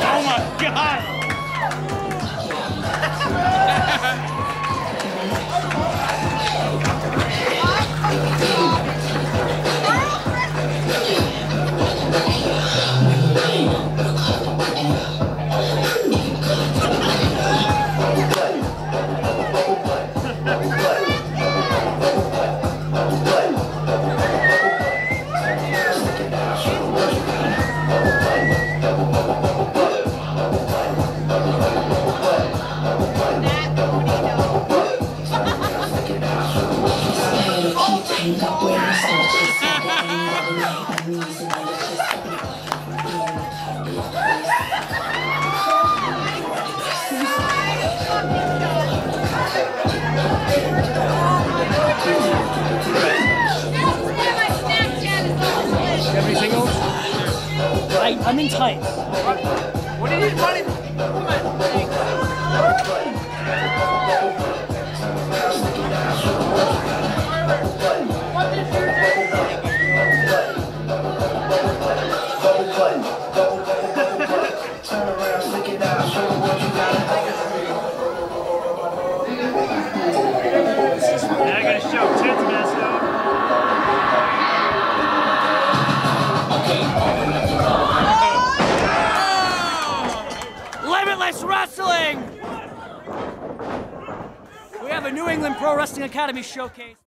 Oh my God! Every single. I'm in tights. What are you running? Limitless Wrestling! We have a New England Pro Wrestling Academy showcase.